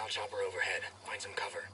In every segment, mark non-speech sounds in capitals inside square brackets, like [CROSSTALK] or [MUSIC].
I'll chopper overhead. Find some cover.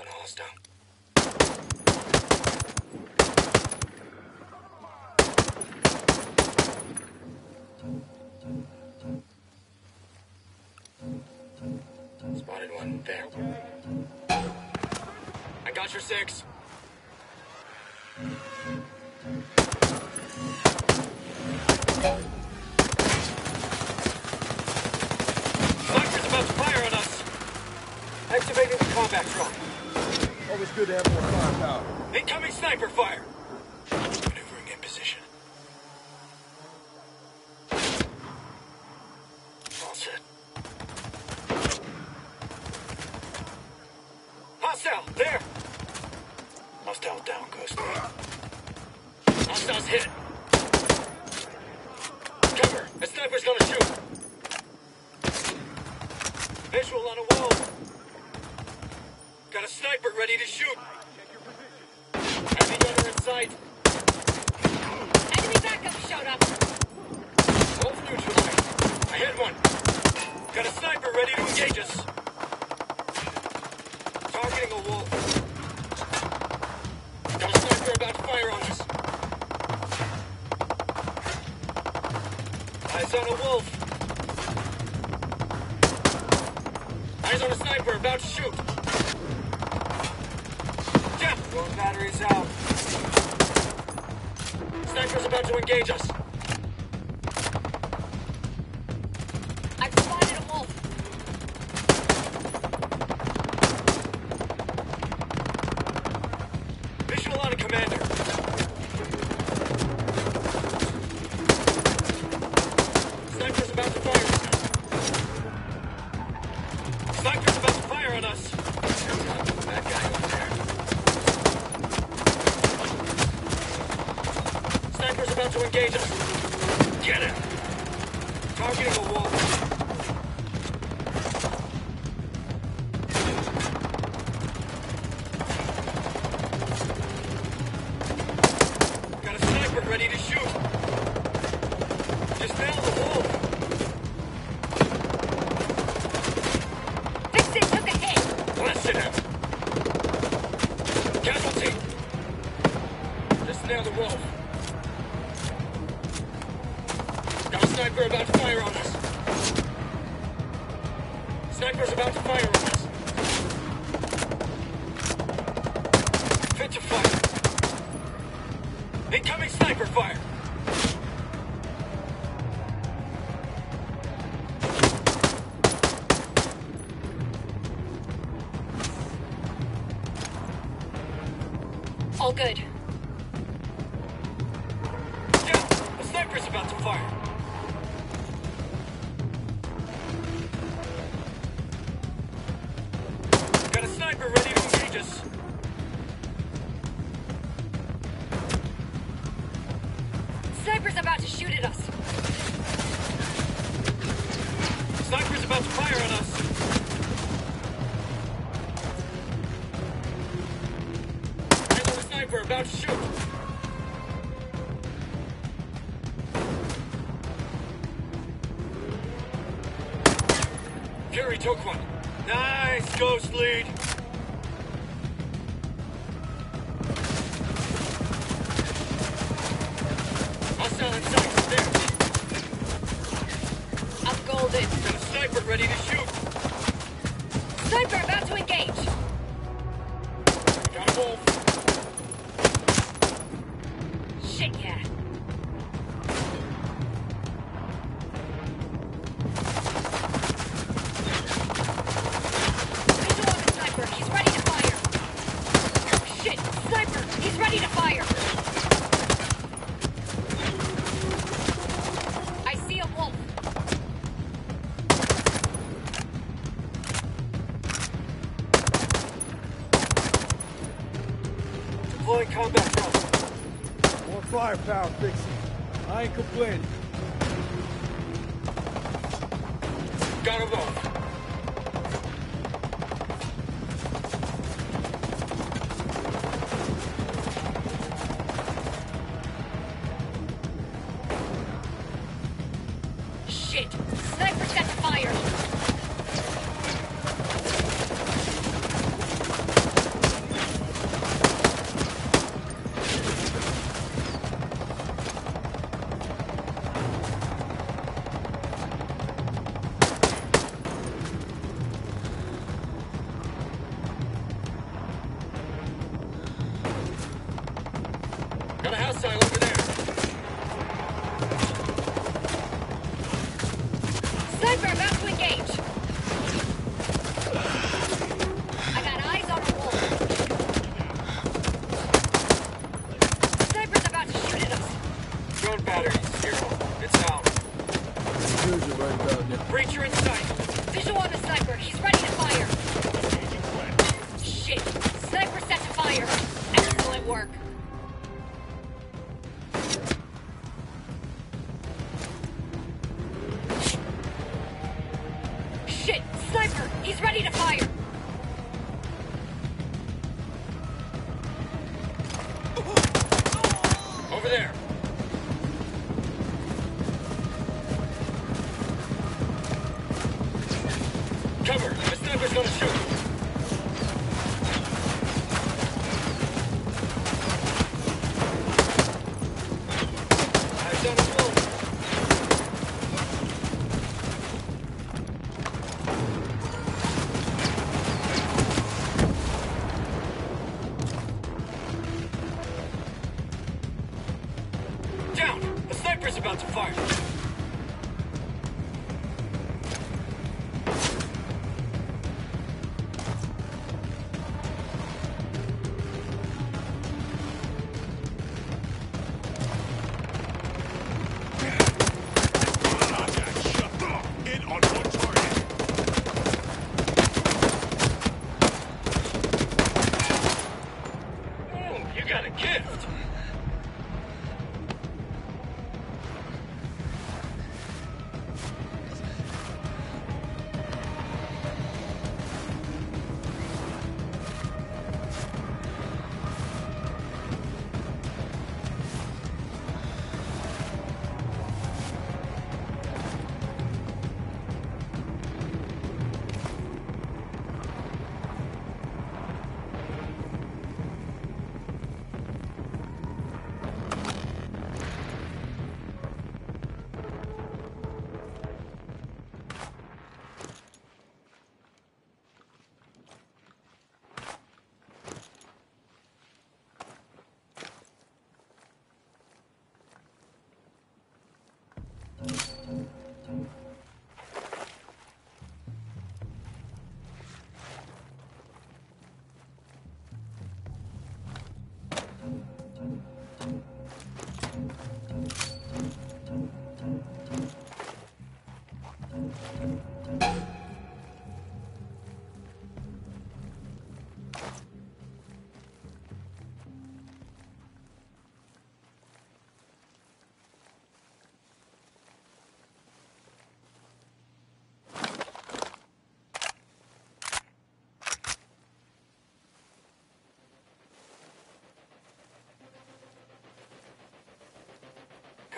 on a. Spotted one there. I got your six. good to have more firepower. Incoming sniper fire! Let's shoot. Jeff, drone batteries out. Sniper's about to engage us. Sniper's about to fire. Got a sniper ready to engage us. Sniper's about to shoot at us. gotta go.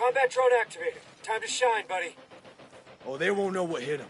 Combat drone activated. Time to shine, buddy. Oh, they won't know what hit them.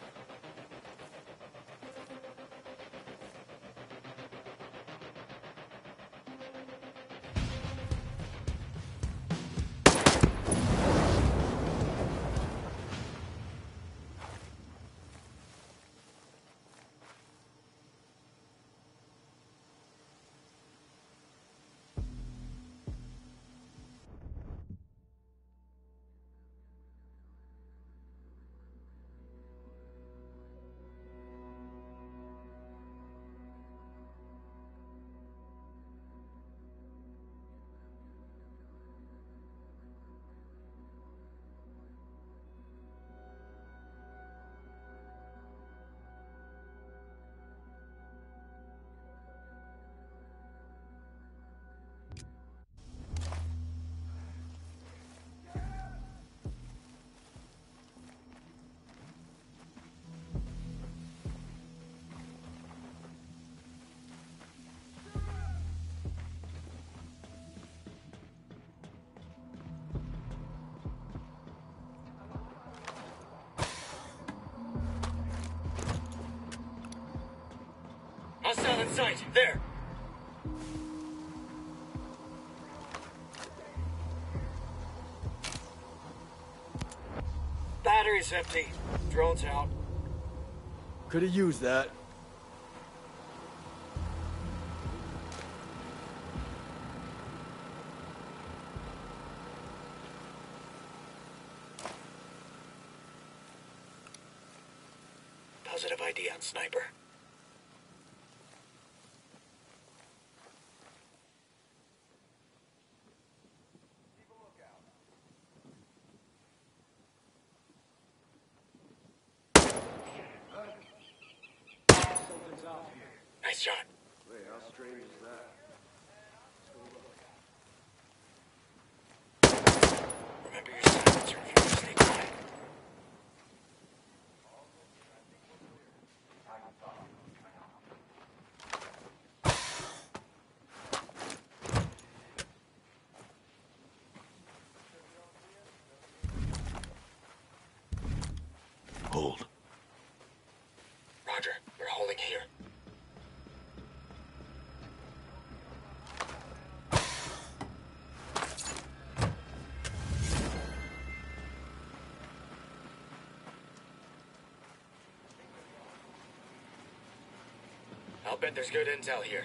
In sight. There. Battery's empty. Drone's out. Could have used that. Positive ID on sniper. Nice shot. Remember your silencer if you want to stay quiet. Hold. Roger, here. I'll bet there's good intel here.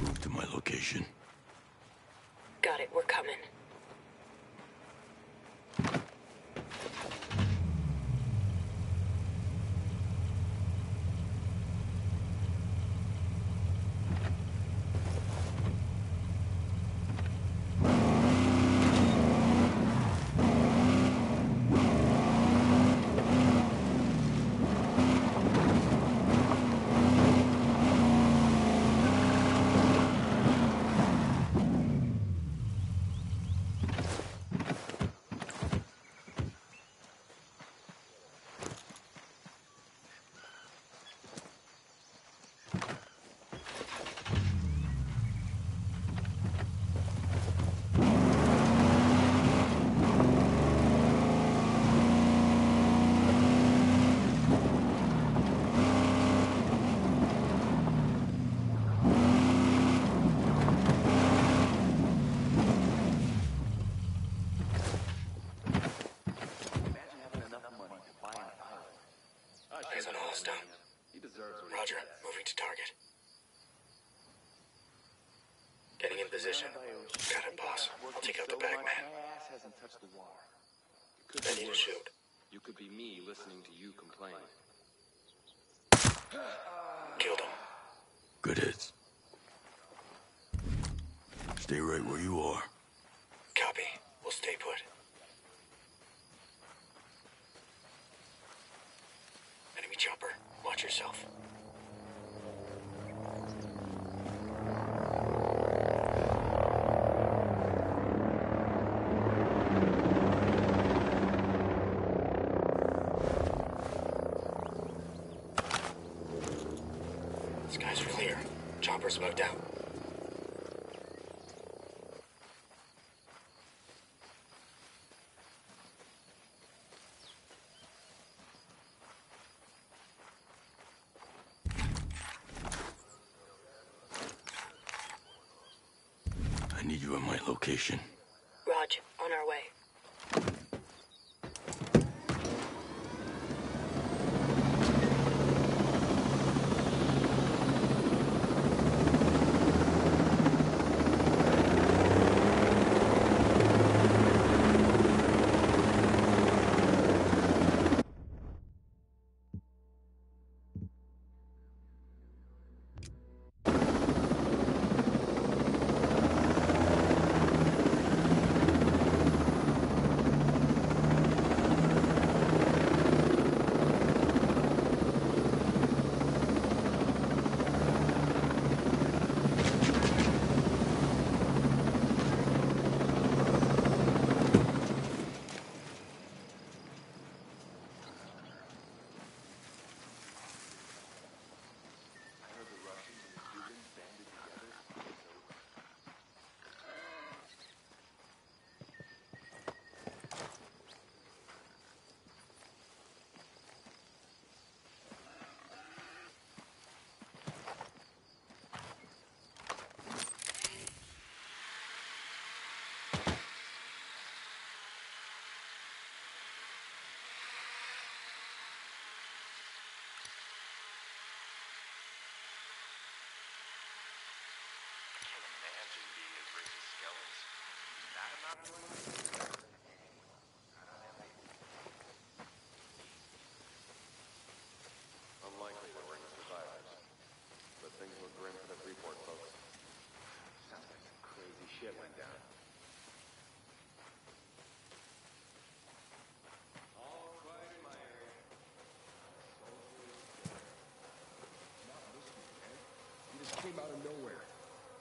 Move to my location. Got it, we're coming. Almost done. He deserves Roger, moving to target. Getting in position. Got it, boss. I'll take out the bag man. My ass hasn't touched the water. It could Ready to shoot. You could be me listening to you complain. Killed him. Good hits. Stay right where you are. Copy. We'll stay put. Enemy chopper. Watch yourself. Skies are clear. Chopper's moved out. I need you at my location. Raj, on our way. Unlikely there were any survivors. But things look grim for the Freeport folks. Sounds like some crazy shit went down. All quiet in my area. He just came out of nowhere.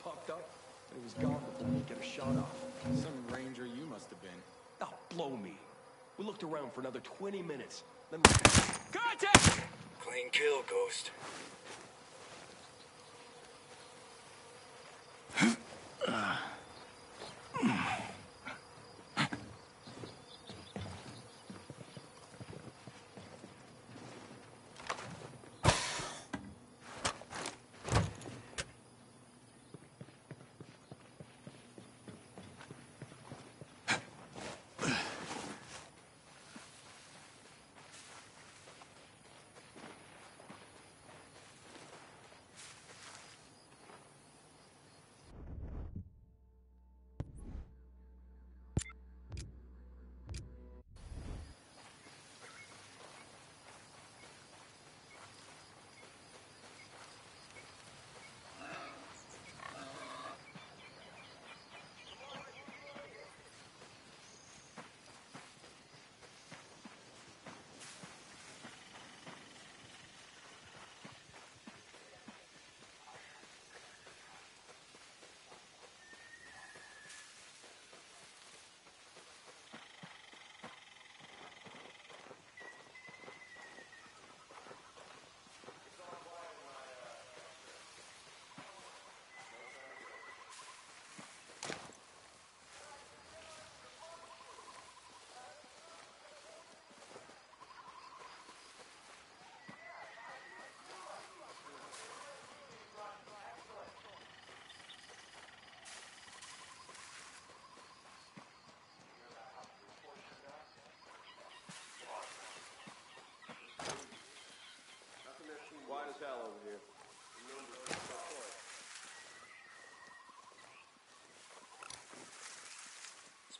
Popped up, and he was gone before we could get a shot off. Some ranger you must have been. Oh, blow me. We looked around for another 20 minutes. Then we... Contact! Clean kill, Ghost. uh. [SIGHS] [SIGHS]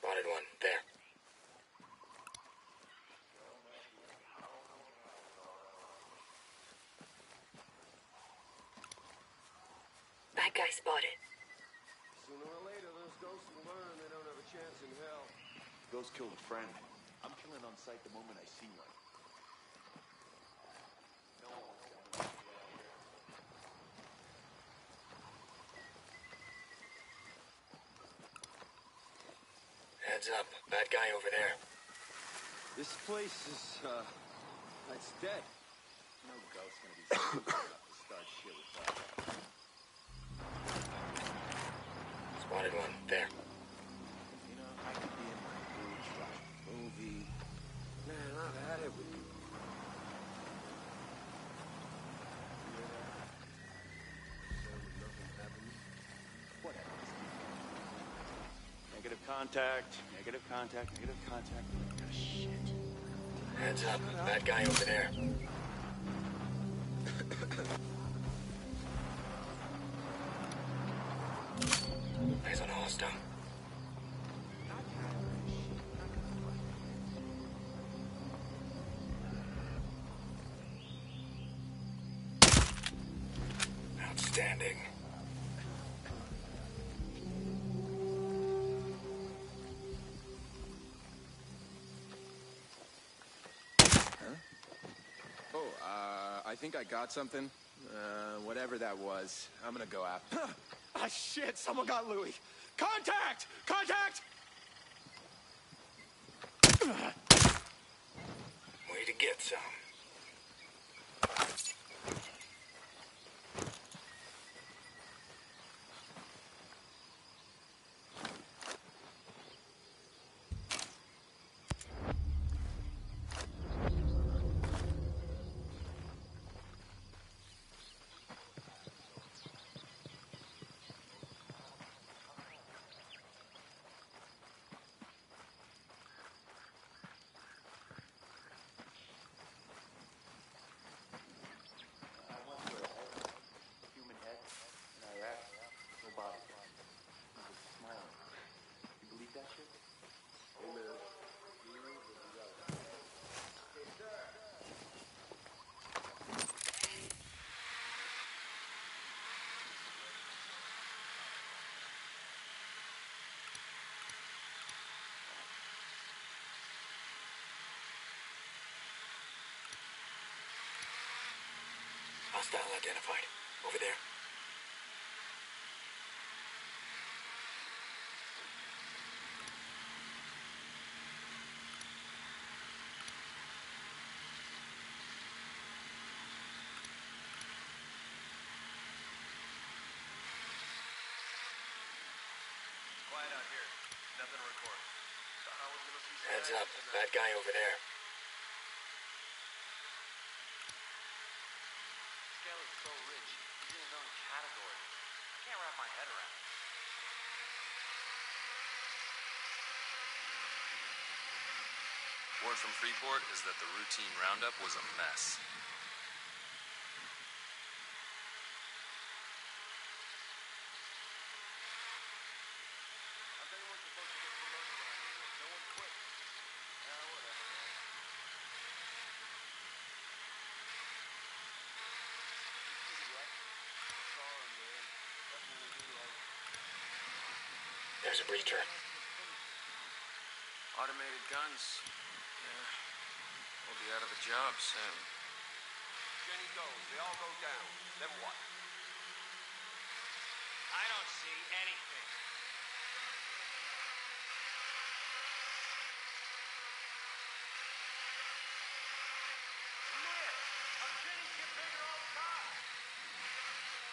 Spotted one. There. Bad guy spotted. Sooner or later, those ghosts will learn they don't have a chance in hell. Ghost killed a friend. I'm killing on sight the moment I see one. Heads up. Bad guy over there. This place is, uh, it's dead. No ghost gonna be stupid enough to start shit with that. Spotted one. There. You know, I could be in my boots watching a movie. Man, I've had it with you. Negative contact, negative contact, negative contact. Oh, shit. Heads up. Bad guy over there. Eyes on a hostile. Oh, uh, I think I got something. Uh, whatever that was. I'm gonna go after. [LAUGHS] Ah, shit! Someone got Louis. Contact! Contact! Way to get some. Hostile identified. Over there. Quiet out here. Nothing to record. Thought I was gonna see Heads up. Bad guy over there. Skell is so rich, he's in his own category. I can't wrap my head around it. Word from Freeport is that the routine roundup was a mess. How's anyone supposed to get promoted around here if no one quit? Yeah, whatever, man. You see yet? Sorry, man. Definitely do like There's a breacher. Automated guns. Yeah. We'll be out of a job soon. Jenny goes. They all go down. Then what? I don't see anything. Man, our Jenny's get bigger all the time.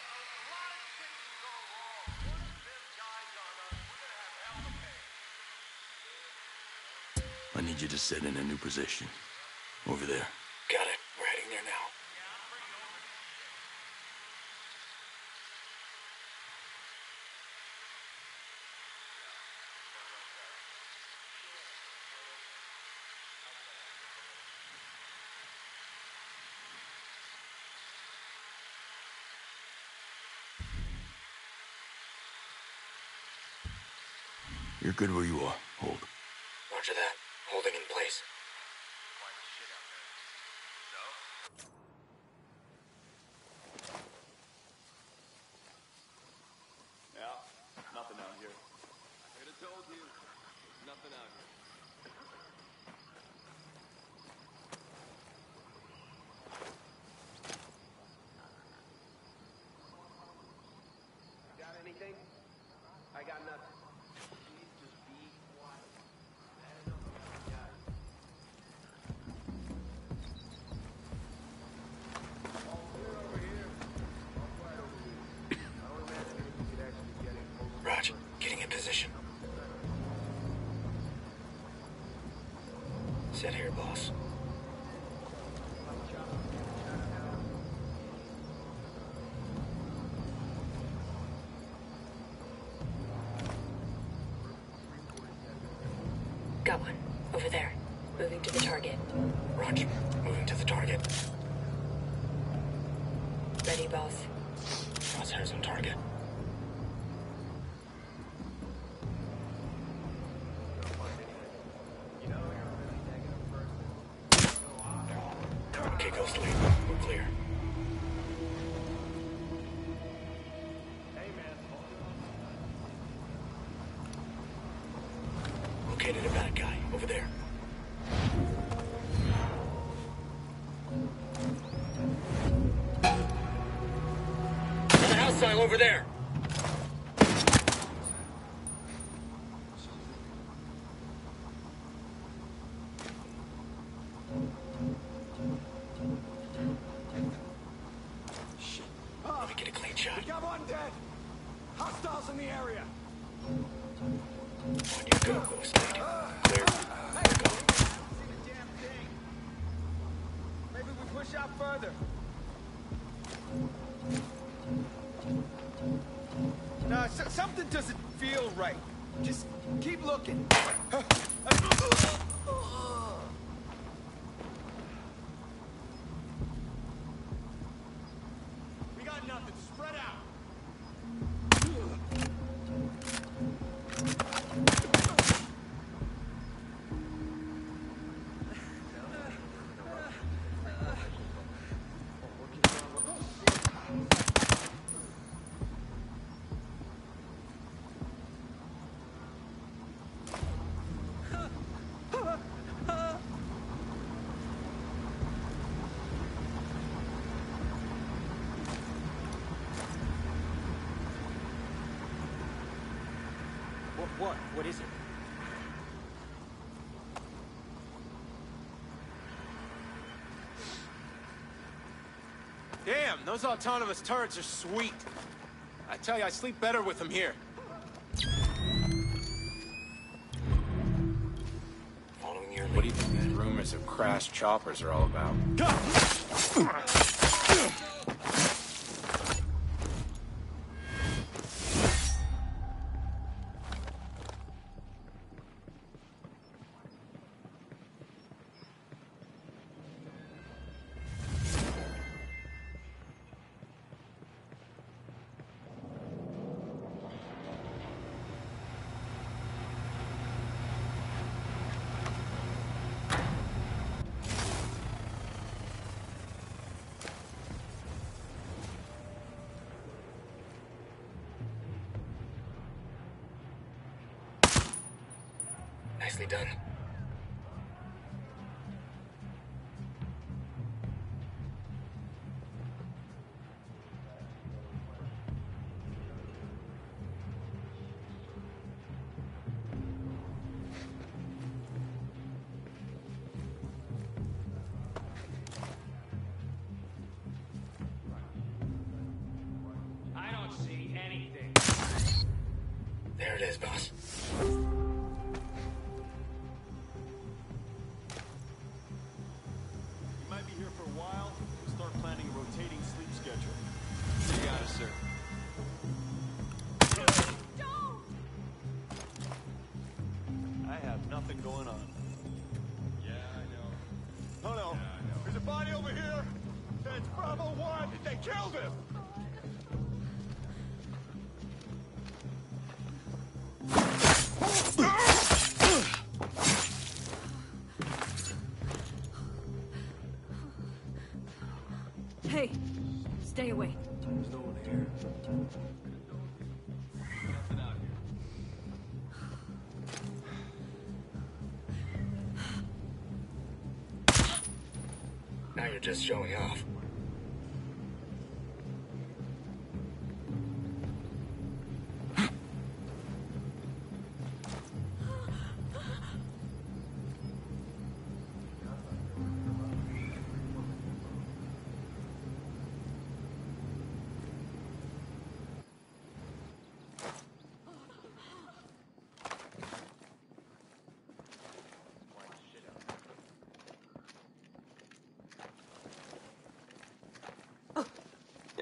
A, a lot of shit can go wrong. One of them guys on us, we're gonna have hell to pay. I need you to set in a new position. Over there. Got it. We're heading there now. You're good where you are. Hold holding in place. Sit here, boss. Got one. Over there. Moving to the target. Roger. Moving to the target. Ready, boss. Crosshairs on target. Those autonomous turrets are sweet. I tell you, I sleep better with them here. What do you think these rumors of crashed choppers are all about? [LAUGHS] Now you're just showing off.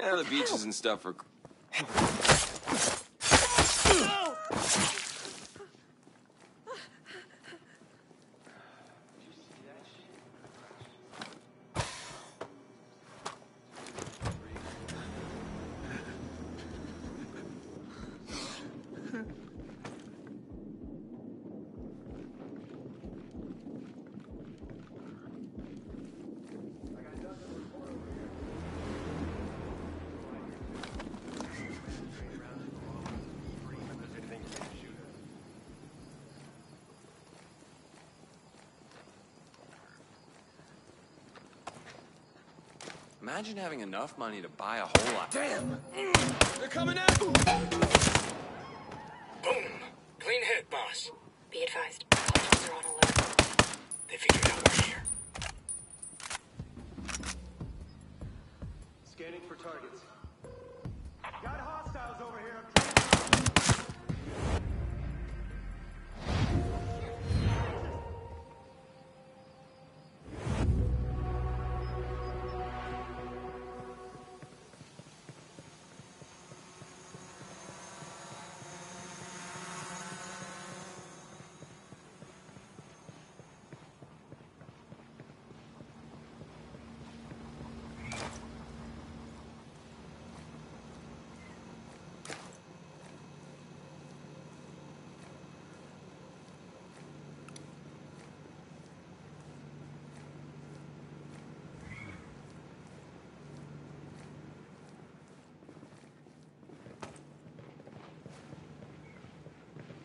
Yeah, the beaches and stuff are. Imagine having enough money to buy a whole lot. Damn! Mm, they're coming at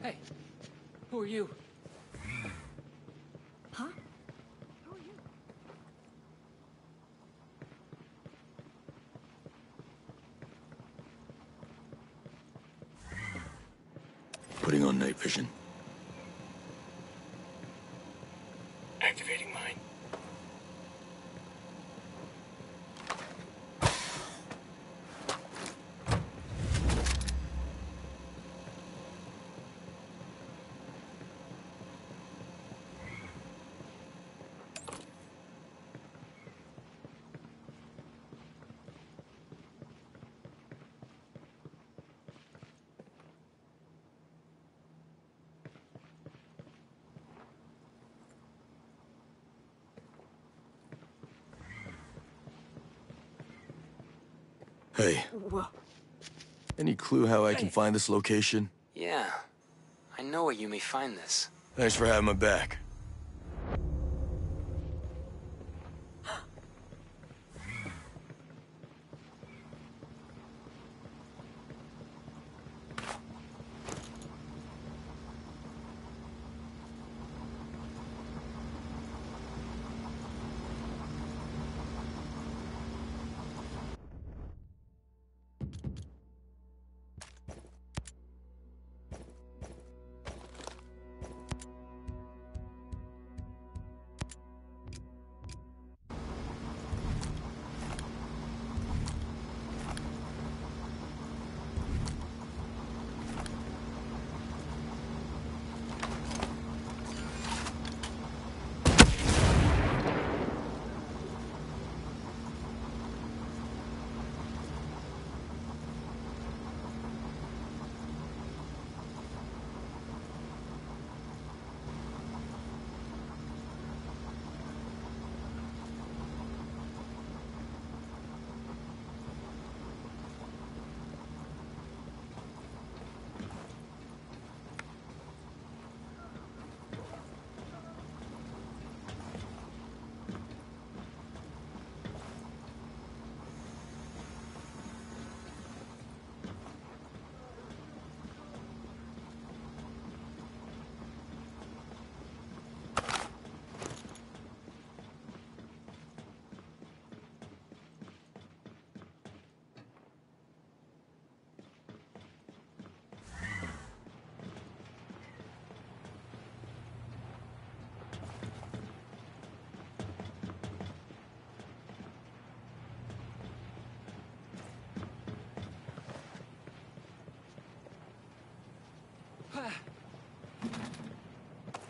Hey, who are you? Huh? Who are you? Putting on night vision. Hey. Any clue how I can find this location? Yeah. I know where you may find this. Thanks for having my back.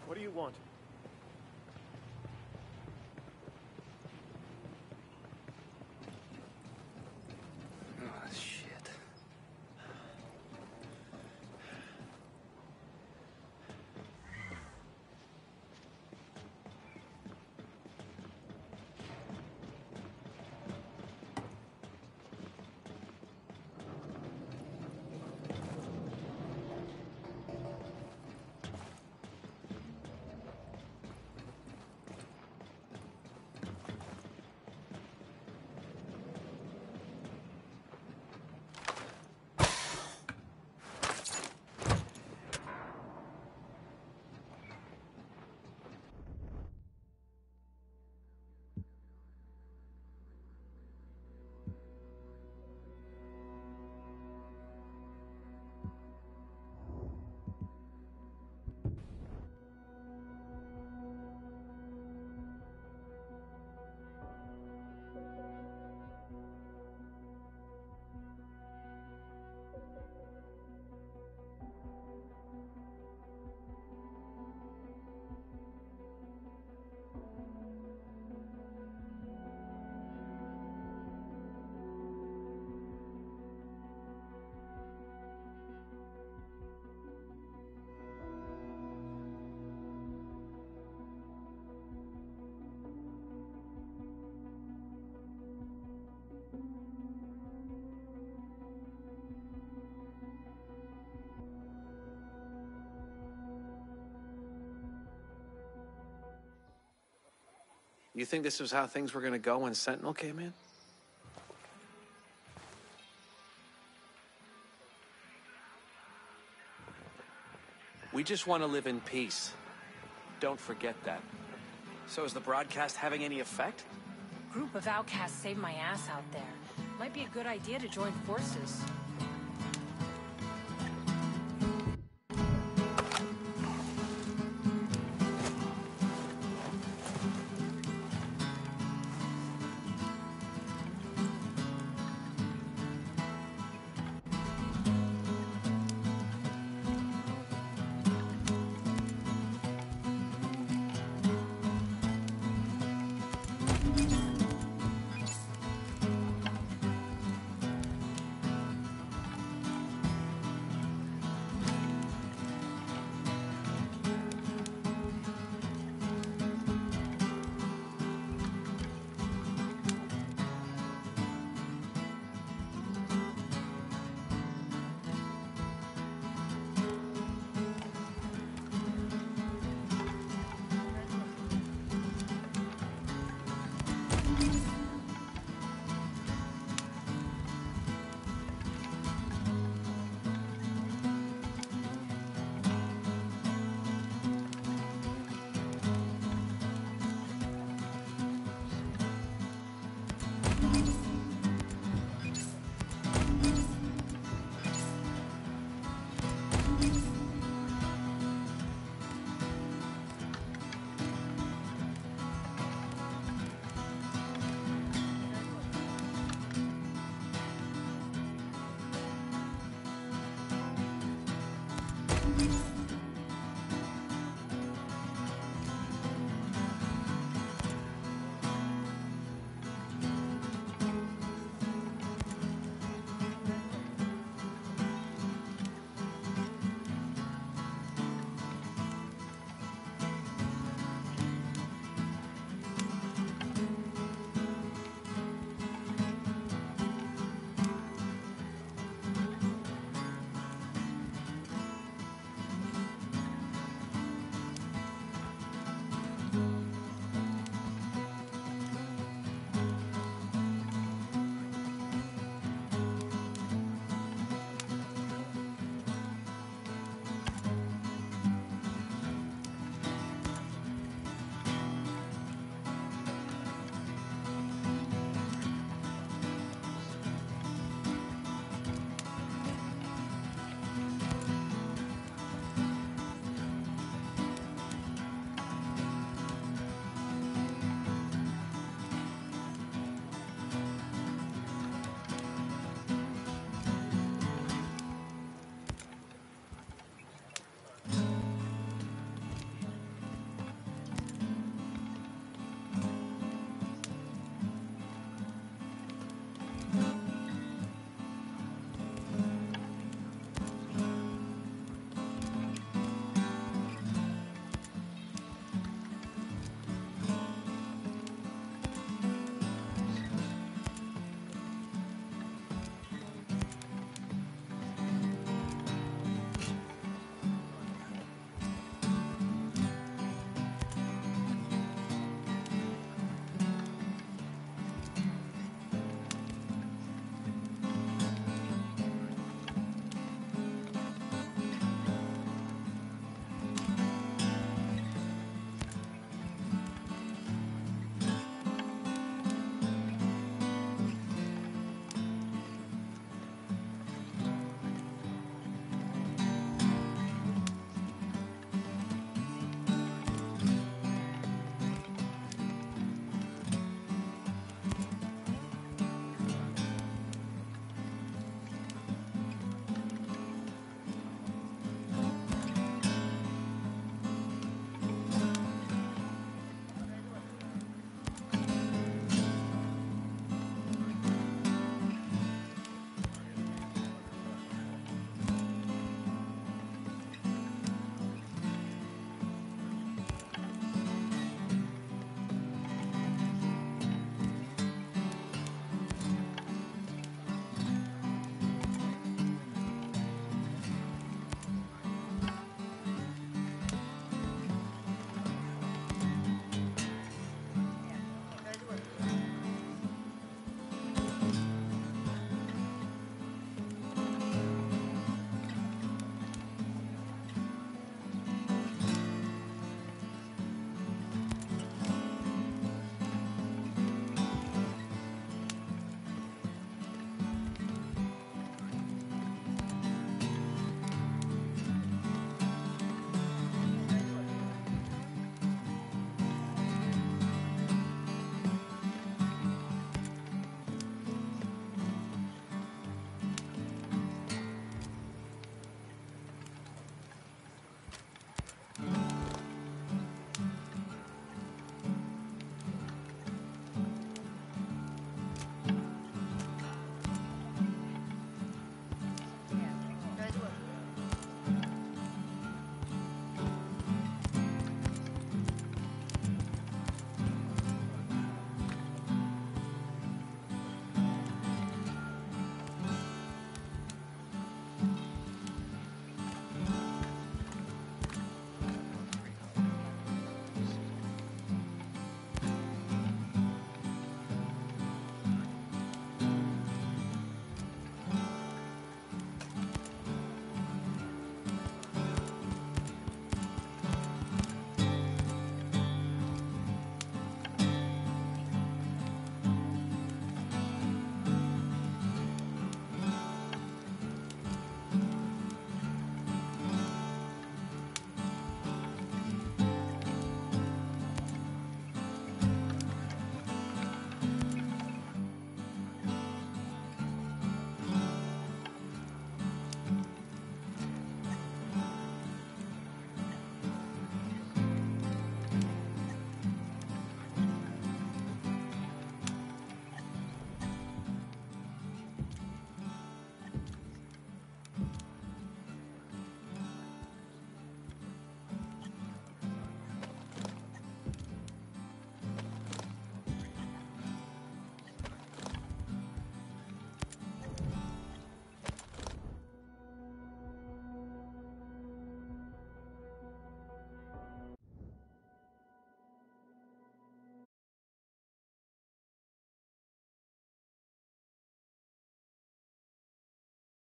What do you want? You think this was how things were gonna go when Sentinel came in? We just want to live in peace. Don't forget that. So is the broadcast having any effect? Group of outcasts saved my ass out there. Might be a good idea to join forces.